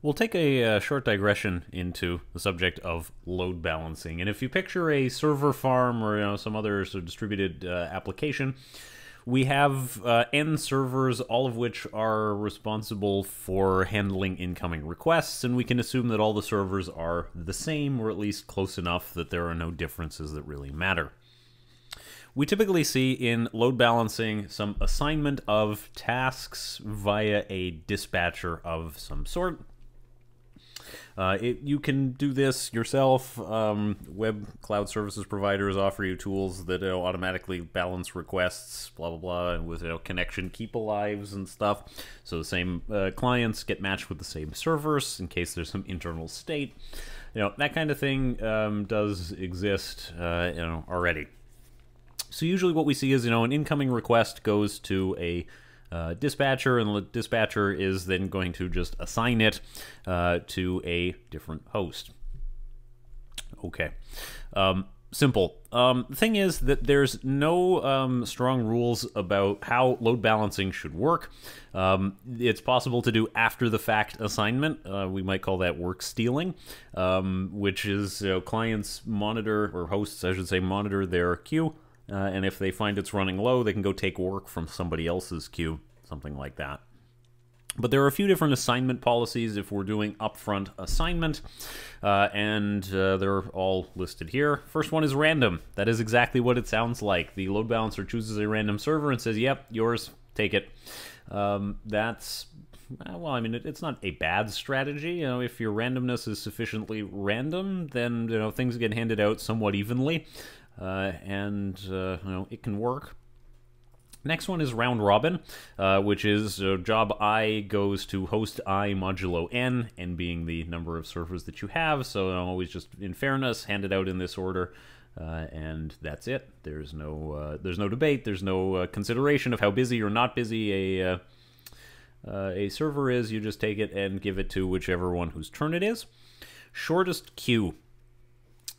We'll take a uh, short digression into the subject of load balancing. And if you picture a server farm or you know some other sort of distributed uh, application, we have uh, n servers, all of which are responsible for handling incoming requests, and we can assume that all the servers are the same, or at least close enough that there are no differences that really matter. We typically see in load balancing some assignment of tasks via a dispatcher of some sort. Uh, it, you can do this yourself. Um, web cloud services providers offer you tools that you know, automatically balance requests, blah blah blah, and with you know, connection keep alives and stuff. So the same uh, clients get matched with the same servers in case there's some internal state. You know that kind of thing um, does exist, uh, you know, already. So usually what we see is you know an incoming request goes to a uh, dispatcher, and the dispatcher is then going to just assign it uh, to a different host. Okay. Um, simple. Um, the thing is that there's no um, strong rules about how load balancing should work. Um, it's possible to do after the fact assignment. Uh, we might call that work stealing, um, which is you know, clients monitor, or hosts, I should say, monitor their queue uh, and if they find it's running low, they can go take work from somebody else's queue, something like that. But there are a few different assignment policies if we're doing upfront assignment, uh, and uh, they're all listed here. First one is random. That is exactly what it sounds like. The load balancer chooses a random server and says, yep, yours, take it. Um, that's well, I mean, it, it's not a bad strategy. You know, if your randomness is sufficiently random, then you know things get handed out somewhat evenly uh, and uh, you know it can work. Next one is round robin, uh, which is job i goes to host i modulo n, n being the number of servers that you have. So I'm always just, in fairness, hand it out in this order, uh, and that's it. There's no uh, there's no debate. There's no uh, consideration of how busy or not busy a a server is. You just take it and give it to whichever one whose turn it is. Shortest queue.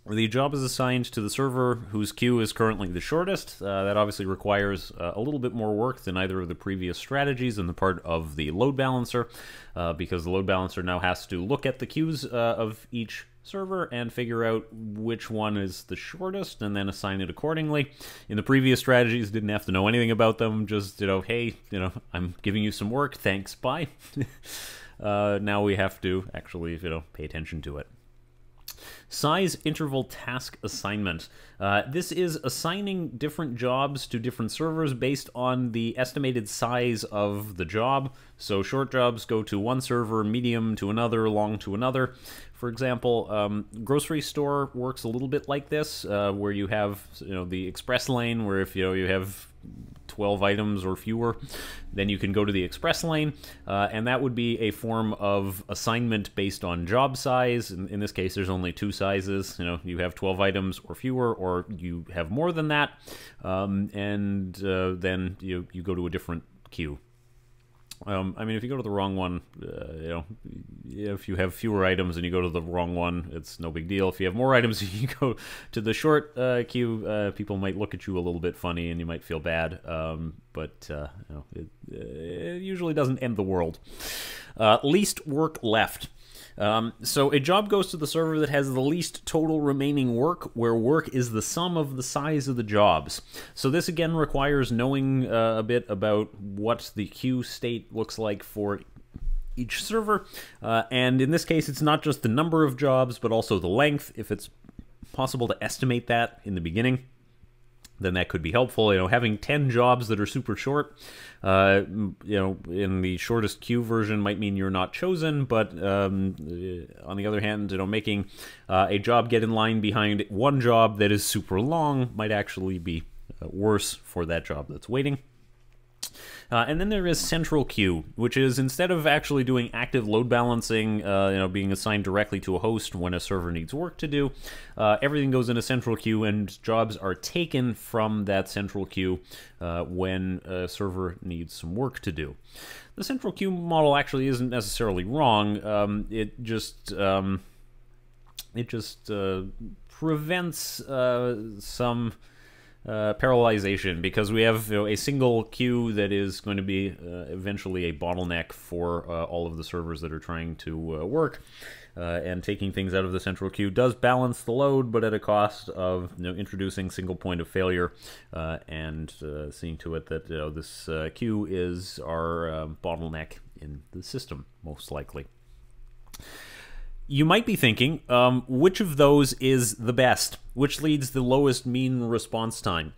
The job is assigned to the server whose queue is currently the shortest. Uh, that obviously requires uh, a little bit more work than either of the previous strategies in the part of the load balancer, uh, because the load balancer now has to look at the queues uh, of each server and figure out which one is the shortest and then assign it accordingly. In the previous strategies, didn't have to know anything about them, just, you know, hey, you know, I'm giving you some work, thanks, bye. Uh, now we have to actually, you know, pay attention to it. Size interval task assignment. Uh, this is assigning different jobs to different servers based on the estimated size of the job. So short jobs go to one server, medium to another, long to another. For example, um, grocery store works a little bit like this, uh, where you have you know the express lane, where if you know you have 12 items or fewer, then you can go to the express lane, uh, and that would be a form of assignment based on job size. In, in, this case, there's only two sizes. You know, you have 12 items or fewer, or you have more than that, um, and uh, then you you go to a different queue. Um, I mean, if you go to the wrong one, uh, you know, if you have fewer items and you go to the wrong one, it's no big deal. If you have more items you go to the short uh, queue, uh, people might look at you a little bit funny and you might feel bad. Um, but uh, you know, it, it, usually doesn't end the world. Uh, least work left. Um, so a job goes to the server that has the least total remaining work, where work is the sum of the size of the jobs. So this again requires knowing uh, a bit about what the queue state looks like for each server. Uh, and in this case, it's not just the number of jobs, but also the length, if it's possible to estimate that in the beginning then that could be helpful. You know, having 10 jobs that are super short, uh, you know, in the shortest queue version might mean you're not chosen, but um, on the other hand, you know, making uh, a job get in line behind one job that is super long might actually be uh, worse for that job that's waiting. Uh, and then there is central queue, which is instead of actually doing active load balancing, uh, you know, being assigned directly to a host when a server needs work to do, uh, everything goes in a central queue, and jobs are taken from that central queue uh, when a server needs some work to do. The central queue model actually isn't necessarily wrong. Um, it just um, it just uh, prevents uh, some uh, parallelization because we have you know, a single queue that is going to be uh, eventually a bottleneck for uh, all of the servers that are trying to uh, work. Uh, and taking things out of the central queue does balance the load, but at a cost of you know, introducing single point of failure and seeing to it that you know, this queue is our bottleneck in the system, most likely you might be thinking, um, which of those is the best? Which leads the lowest mean response time?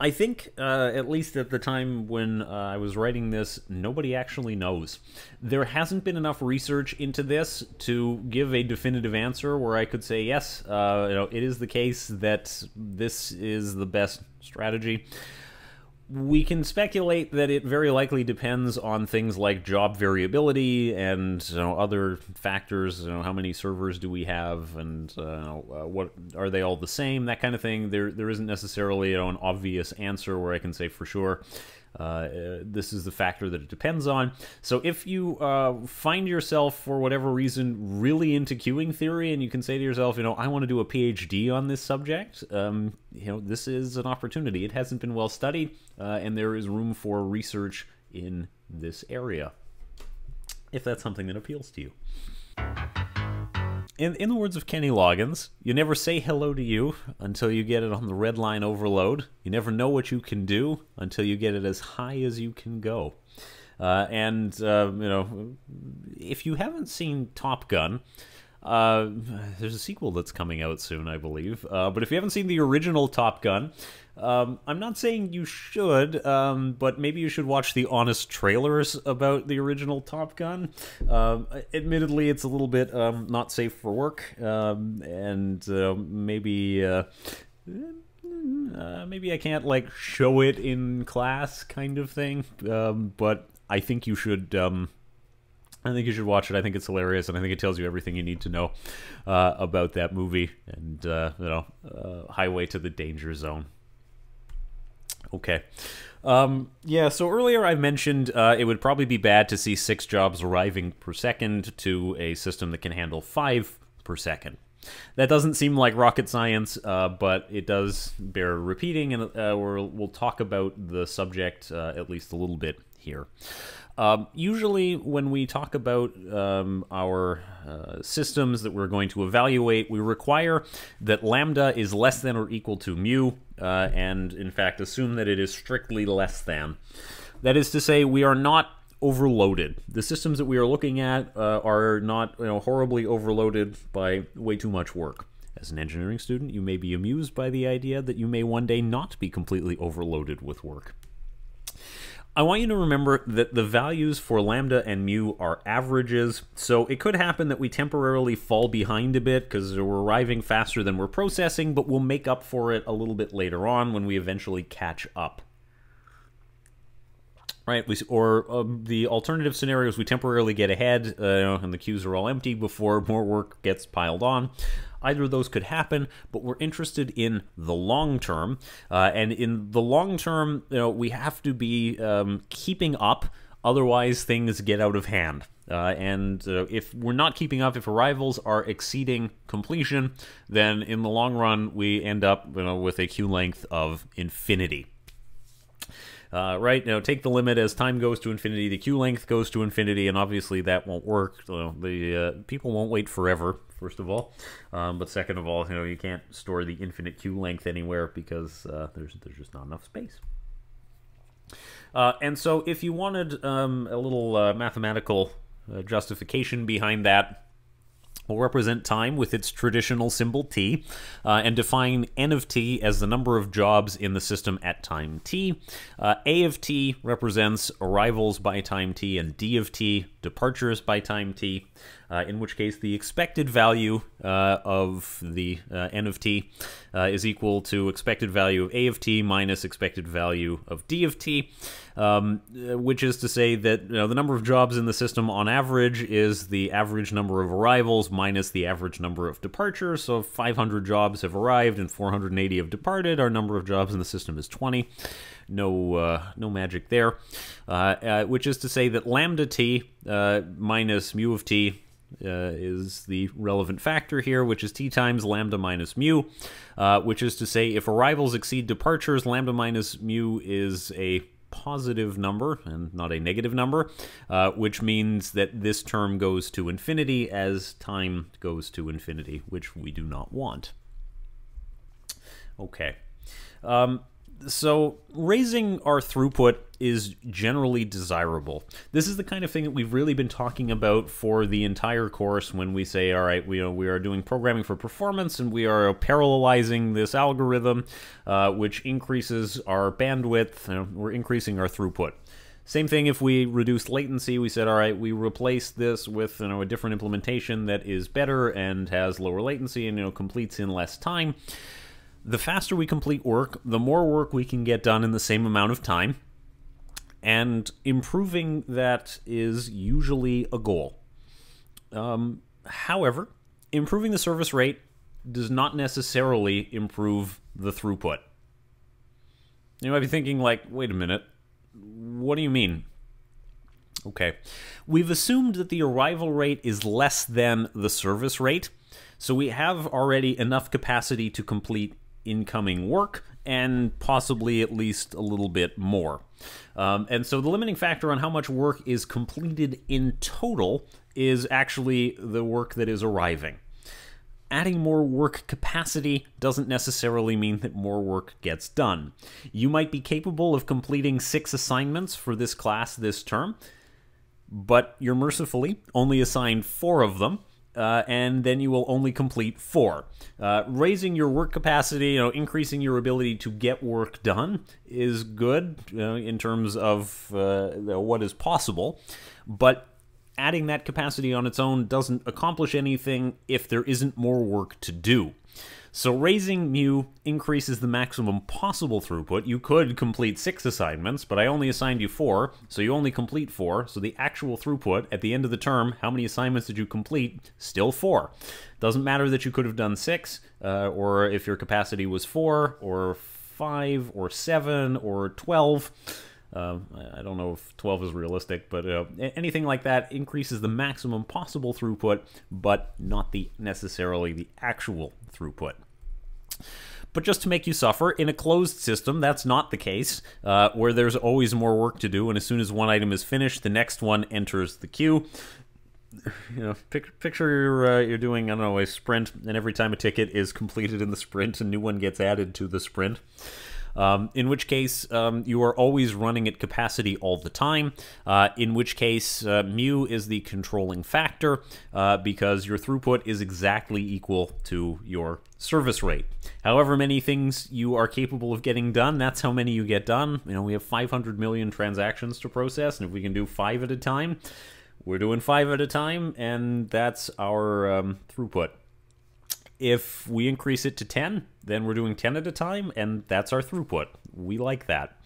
I think, uh, at least at the time when uh, I was writing this, nobody actually knows. There hasn't been enough research into this to give a definitive answer where I could say, yes, uh, you know, it is the case that this is the best strategy we can speculate that it very likely depends on things like job variability and you know, other factors. You know, how many servers do we have, and uh, uh, what are they all the same? That kind of thing. There, there isn't necessarily you know, an obvious answer where I can say for sure. Uh, this is the factor that it depends on. So if you uh, find yourself, for whatever reason, really into queuing theory, and you can say to yourself, you know, I want to do a PhD on this subject, um, you know, this is an opportunity. It hasn't been well studied, uh, and there is room for research in this area, if that's something that appeals to you in, in the words of Kenny Loggins, you never say hello to you until you get it on the red line overload. You never know what you can do until you get it as high as you can go. Uh, and, uh, you know, if you haven't seen Top Gun, uh, there's a sequel that's coming out soon, I believe. Uh, but if you haven't seen the original Top Gun, um, I'm not saying you should, um, but maybe you should watch the honest trailers about the original Top Gun. Um, admittedly, it's a little bit um, not safe for work, um, and uh, maybe. Uh, uh, maybe I can't like show it in class, kind of thing. Um, but I think you should I think you should watch it. I think it's hilarious, and I think it tells you everything you need to know uh, about that movie and uh, you know, uh, Highway to the Danger Zone. Okay. Um, yeah, so earlier I mentioned uh, it would probably be bad to see six jobs arriving per second to a system that can handle five per second. That doesn't seem like rocket science, uh, but it does bear repeating, and uh, we'll, we'll talk about the subject at least a little bit here. Um, usually, when we talk about um, our uh, systems that we're going to evaluate, we require that lambda is less than or equal to mu, uh, and in fact, assume that it is strictly less than. That is to say, we are not overloaded. The systems that we are looking at uh, are not you know, horribly overloaded by way too much work. As an engineering student, you may be amused by the idea that you may one day not be completely overloaded with work. I want you to remember that the values for lambda and mu are averages, so it could happen that we temporarily fall behind a bit because we're arriving faster than we're processing, but we'll make up for it a little bit later on when we eventually catch up. Right, we, or uh, the alternative scenarios, we temporarily get ahead, uh, and the queues are all empty before more work gets piled on. Either of those could happen, but we're interested in the long term. Uh, and in the long term, you know, we have to be um, keeping up, otherwise things get out of hand. Uh, and uh, if we're not keeping up, if arrivals are exceeding completion, then in the long run we end up you know, with a queue length of infinity. Uh, right? You know, take the limit as time goes to infinity, the queue length goes to infinity, and obviously that won't work. The uh, people won't wait forever first of all. Um, but second of all, you know, you can't store the infinite queue length anywhere because uh, there's there's just not enough space. Uh, and so, if you wanted um, a little uh, mathematical uh, justification behind that, will represent time with its traditional symbol t, uh, and define n of t as the number of jobs in the system at time t. Uh, a of t represents arrivals by time t, and d of t departures by time t uh, in which case the expected value uh, of the uh, n of t uh, is equal to expected value of a of t minus expected value of d of t, um, which is to say that you know, the number of jobs in the system on average is the average number of arrivals minus the average number of departures. So if 500 jobs have arrived and 480 have departed, our number of jobs in the system is 20 no uh, no magic there, uh, uh, which is to say that lambda t uh, minus mu of t uh, is the relevant factor here, which is t times lambda minus mu, uh, which is to say if arrivals exceed departures, lambda minus mu is a positive number and not a negative number, uh, which means that this term goes to infinity as time goes to infinity, which we do not want. Okay. Um, so raising our throughput is generally desirable. This is the kind of thing that we've really been talking about for the entire course when we say, all right, we, you know, we are doing programming for performance and we are parallelizing this algorithm, uh, which increases our bandwidth, you know, we're increasing our throughput. Same thing if we reduce latency, we said, all right, we replace this with you know, a different implementation that is better and has lower latency and you know completes in less time the faster we complete work, the more work we can get done in the same amount of time. And improving that is usually a goal. Um, however, improving the service rate does not necessarily improve the throughput. You might be thinking, like, wait a minute, what do you mean? Okay, we've assumed that the arrival rate is less than the service rate, so we have already enough capacity to complete incoming work and possibly at least a little bit more. Um, and so the limiting factor on how much work is completed in total is actually the work that is arriving. Adding more work capacity doesn't necessarily mean that more work gets done. You might be capable of completing six assignments for this class this term, but you're mercifully only assigned four of them, uh, and then you will only complete four. Uh, raising your work capacity, you know, increasing your ability to get work done is good you know, in terms of uh, what is possible, but adding that capacity on its own doesn't accomplish anything if there isn't more work to do. So raising mu increases the maximum possible throughput. You could complete six assignments, but I only assigned you four, so you only complete four. So the actual throughput at the end of the term, how many assignments did you complete? Still four. Doesn't matter that you could have done six, uh, or if your capacity was four, or five, or seven, or twelve. Uh, I don't know if 12 is realistic, but uh, anything like that increases the maximum possible throughput, but not the necessarily the actual throughput. But just to make you suffer, in a closed system, that's not the case, uh, where there's always more work to do, and as soon as one item is finished, the next one enters the queue. You know, pic picture you're, uh, you're doing, I don't know, a sprint, and every time a ticket is completed in the sprint, a new one gets added to the sprint. Um, in which case um, you are always running at capacity all the time, uh, in which case uh, mu is the controlling factor uh, because your throughput is exactly equal to your service rate. However many things you are capable of getting done, that's how many you get done. You know, we have 500 million transactions to process, and if we can do five at a time, we're doing five at a time, and that's our um, throughput. If we increase it to 10, then we're doing 10 at a time, and that's our throughput. We like that.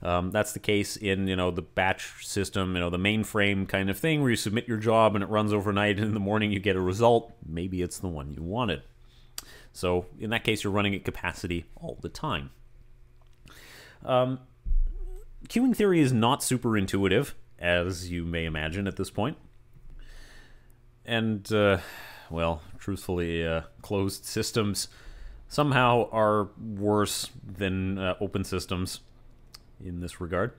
Um, that's the case in you know the batch system, you know the mainframe kind of thing, where you submit your job and it runs overnight, and in the morning you get a result. Maybe it's the one you wanted. So in that case, you're running at capacity all the time. Um, queuing theory is not super intuitive, as you may imagine at this point. And uh, well, truthfully, uh, closed systems somehow are worse than uh, open systems in this regard.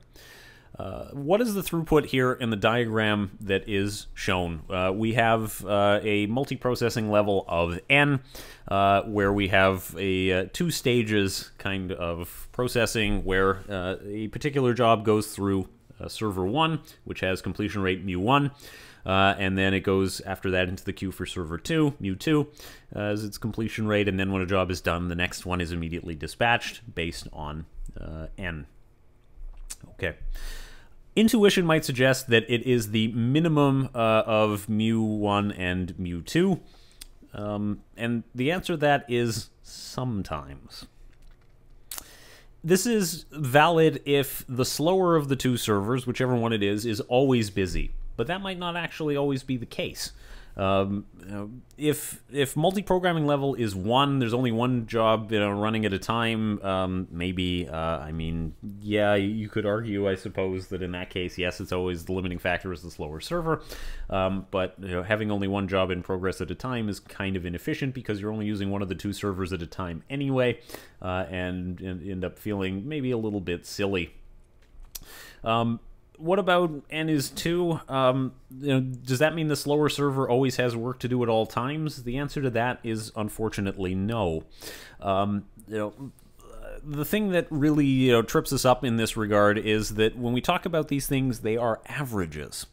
Uh, what is the throughput here in the diagram that is shown? Uh, we have uh, a multiprocessing level of n, uh, where we have a uh, two stages kind of processing, where uh, a particular job goes through server 1, which has completion rate mu1, uh, and then it goes after that into the queue for server 2, mu2, uh, as its completion rate, and then when a job is done, the next one is immediately dispatched based on uh, n. Okay. Intuition might suggest that it is the minimum uh, of mu1 and mu2, um, and the answer to that is sometimes. This is valid if the slower of the two servers, whichever one it is, is always busy but that might not actually always be the case. Um, if if multi-programming level is one, there's only one job you know running at a time. Um, maybe uh, I mean, yeah, you could argue, I suppose, that in that case, yes, it's always the limiting factor is the slower server. Um, but you know, having only one job in progress at a time is kind of inefficient because you're only using one of the two servers at a time anyway, uh, and, and end up feeling maybe a little bit silly. Um, what about n is 2? Um, you know, does that mean the slower server always has work to do at all times? The answer to that is unfortunately no. Um, you know, the thing that really you know, trips us up in this regard is that when we talk about these things, they are averages.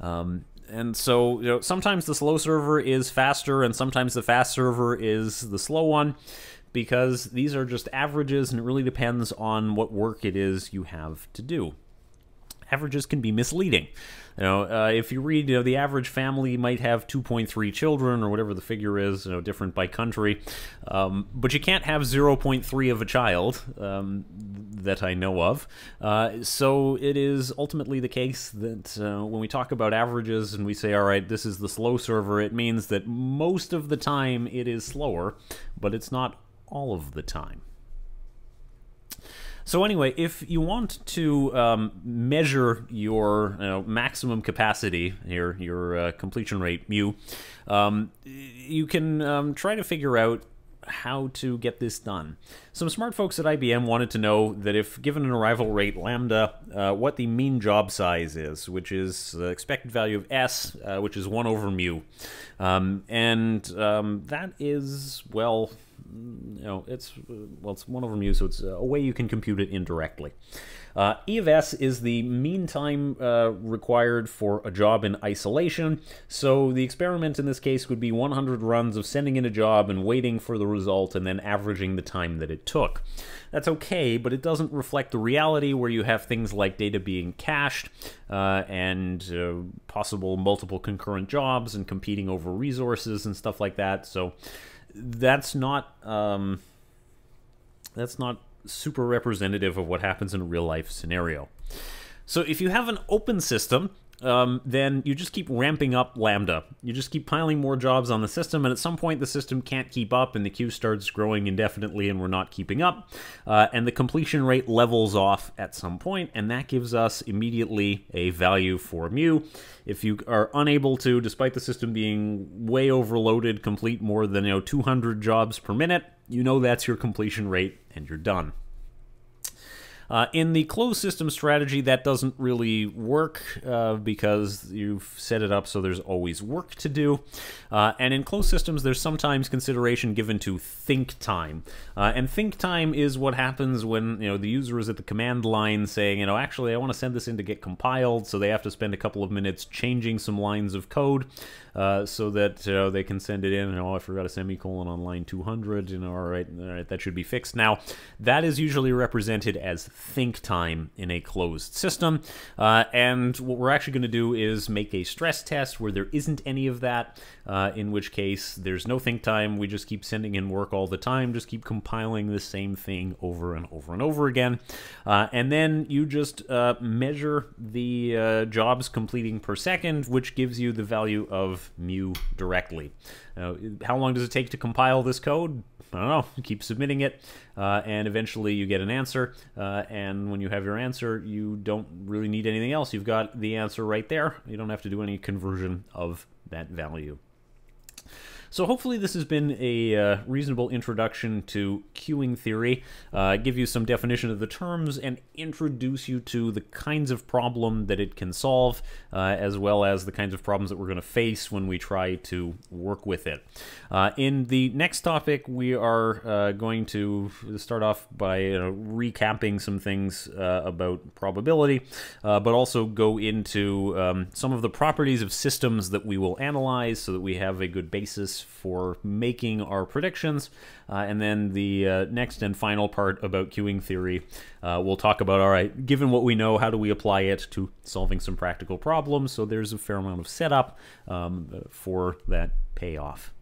Um, and so, you know, sometimes the slow server is faster, and sometimes the fast server is the slow one, because these are just averages, and it really depends on what work it is you have to do averages can be misleading. You know, uh, if you read, you know, the average family might have 2.3 children or whatever the figure is, you know, different by country, um, but you can't have 0.3 of a child um, that I know of. Uh, so it is ultimately the case that uh, when we talk about averages and we say, all right, this is the slow server, it means that most of the time it is slower, but it's not all of the time. So anyway, if you want to um, measure your you know, maximum capacity, your your uh, completion rate mu, um, you can um, try to figure out how to get this done. Some smart folks at IBM wanted to know that if given an arrival rate lambda, uh, what the mean job size is, which is the expected value of s, uh, which is 1 over mu. Um, and um, that is, well, you know, it's well, it's one over mu, so it's a way you can compute it indirectly. Uh, e of s is the mean time uh, required for a job in isolation. So the experiment in this case would be 100 runs of sending in a job and waiting for the result, and then averaging the time that it took. That's okay, but it doesn't reflect the reality where you have things like data being cached uh, and uh, possible multiple concurrent jobs and competing over resources and stuff like that. So that's not um, that's not super representative of what happens in a real life scenario. So if you have an open system, um, then you just keep ramping up Lambda. You just keep piling more jobs on the system, and at some point the system can't keep up, and the queue starts growing indefinitely, and we're not keeping up. Uh, and the completion rate levels off at some point, and that gives us immediately a value for mu. If you are unable to, despite the system being way overloaded, complete more than you know 200 jobs per minute, you know that's your completion rate, and you're done. Uh, in the closed system strategy, that doesn't really work uh, because you've set it up so there's always work to do. Uh, and in closed systems, there's sometimes consideration given to think time. Uh, and think time is what happens when you know the user is at the command line saying, you know, actually I want to send this in to get compiled, so they have to spend a couple of minutes changing some lines of code uh, so that you know, they can send it in. And, oh, I forgot a semicolon on line 200. You know, all right, all right, that should be fixed. Now, that is usually represented as think time in a closed system. Uh, and what we're actually going to do is make a stress test where there isn't any of that, uh, in which case there's no think time. We just keep sending in work all the time, just keep compiling the same thing over and over and over again. Uh, and then you just uh, measure the uh, jobs completing per second, which gives you the value of mu directly. how long does it take to compile this code? I don't know. Keep submitting it, uh, and eventually you get an answer. Uh, and when you have your answer, you don't really need anything else. You've got the answer right there. You don't have to do any conversion of that value. So hopefully this has been a uh, reasonable introduction to queuing theory, uh, give you some definition of the terms, and introduce you to the kinds of problem that it can solve, uh, as well as the kinds of problems that we're going to face when we try to work with it. Uh, in the next topic, we are uh, going to start off by recapping some things uh, about probability, but also go into um, some of the properties of systems that we will analyze so that we have a good for making our predictions. Uh, and then the uh, next and final part about queuing theory, uh, we'll talk about all right, given what we know, how do we apply it to solving some practical problems? So there's a fair amount of setup um, for that payoff.